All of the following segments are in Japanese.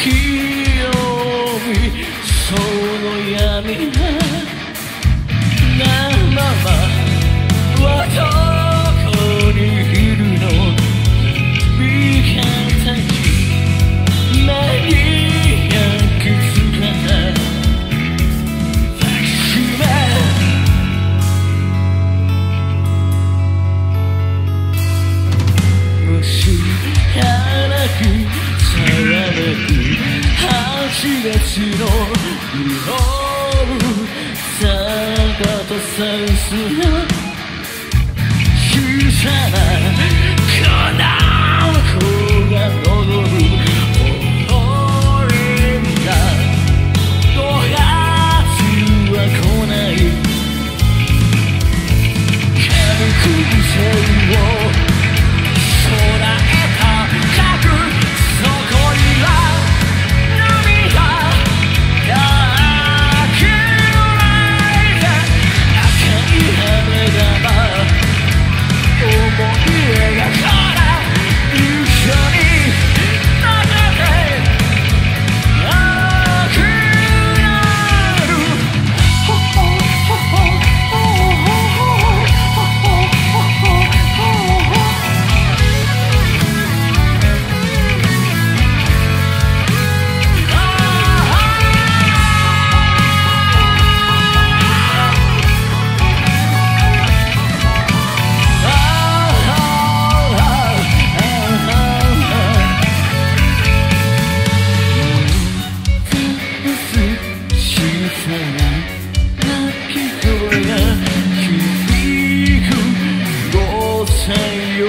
清いその闇がスの小さな粉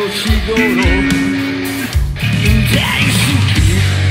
日頃。大好き